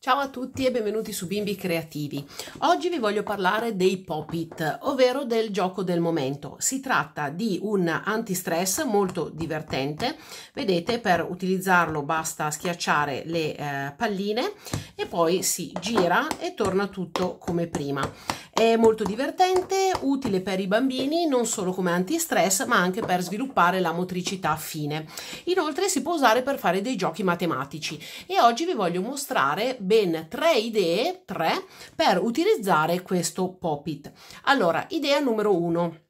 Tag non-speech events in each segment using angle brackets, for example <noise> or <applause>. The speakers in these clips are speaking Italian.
Ciao a tutti e benvenuti su Bimbi Creativi. Oggi vi voglio parlare dei Pop-It, ovvero del gioco del momento. Si tratta di un antistress molto divertente. Vedete, per utilizzarlo basta schiacciare le eh, palline e poi si gira e torna tutto come prima. È molto divertente, utile per i bambini non solo come antistress ma anche per sviluppare la motricità fine. Inoltre si può usare per fare dei giochi matematici e oggi vi voglio mostrare ben tre idee, tre, per utilizzare questo pop-it. Allora, idea numero uno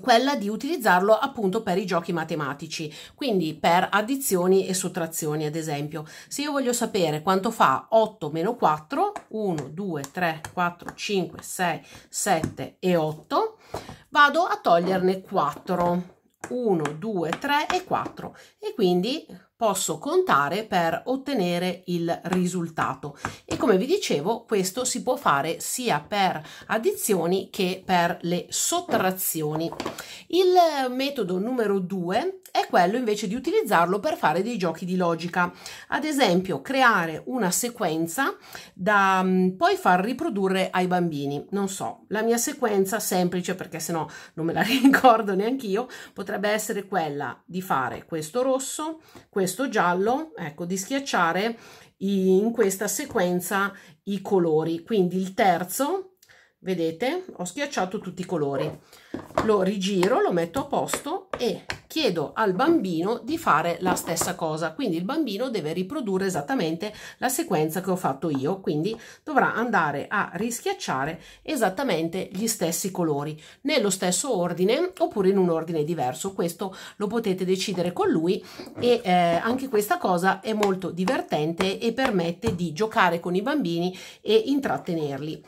quella di utilizzarlo appunto per i giochi matematici, quindi per addizioni e sottrazioni ad esempio. Se io voglio sapere quanto fa 8 meno 4, 1, 2, 3, 4, 5, 6, 7 e 8, vado a toglierne 4. 1, 2, 3 e 4 e quindi posso contare per ottenere il risultato come vi dicevo questo si può fare sia per addizioni che per le sottrazioni. Il metodo numero 2 è quello invece di utilizzarlo per fare dei giochi di logica, ad esempio creare una sequenza da mm, poi far riprodurre ai bambini. Non so, la mia sequenza semplice perché se no non me la <laughs> ricordo neanche io, potrebbe essere quella di fare questo rosso, questo giallo, ecco, di schiacciare in questa sequenza i colori. Quindi il terzo, vedete, ho schiacciato tutti i colori. Lo rigiro, lo metto a posto e chiedo al bambino di fare la stessa cosa, quindi il bambino deve riprodurre esattamente la sequenza che ho fatto io, quindi dovrà andare a rischiacciare esattamente gli stessi colori, nello stesso ordine oppure in un ordine diverso, questo lo potete decidere con lui e eh, anche questa cosa è molto divertente e permette di giocare con i bambini e intrattenerli.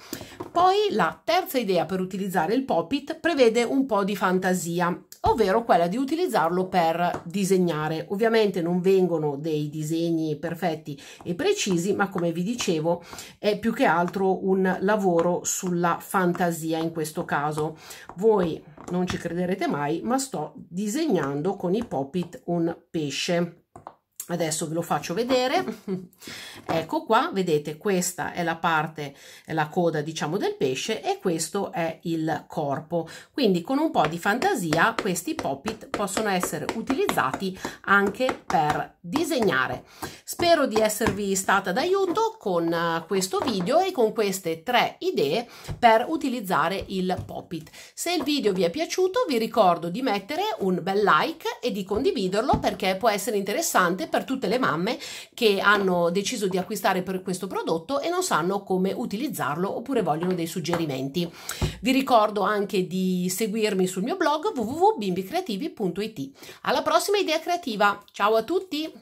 Poi la terza idea per utilizzare il pop-it prevede un po' di fantasia ovvero quella di utilizzarlo per disegnare. Ovviamente non vengono dei disegni perfetti e precisi, ma come vi dicevo è più che altro un lavoro sulla fantasia in questo caso. Voi non ci crederete mai, ma sto disegnando con i pop-it un pesce adesso ve lo faccio vedere. Ecco qua vedete questa è la parte la coda diciamo del pesce e questo è il corpo. Quindi con un po di fantasia questi pop-it possono essere utilizzati anche per disegnare. Spero di esservi stata d'aiuto con eh, questo video e con queste tre idee per utilizzare il pop-it se il video vi è piaciuto vi ricordo di mettere un bel like e di condividerlo perché può essere interessante per tutte le mamme che hanno deciso di acquistare per questo prodotto e non sanno come utilizzarlo oppure vogliono dei suggerimenti. Vi ricordo anche di seguirmi sul mio blog www.bimbicreativi.it. Alla prossima idea creativa, ciao a tutti!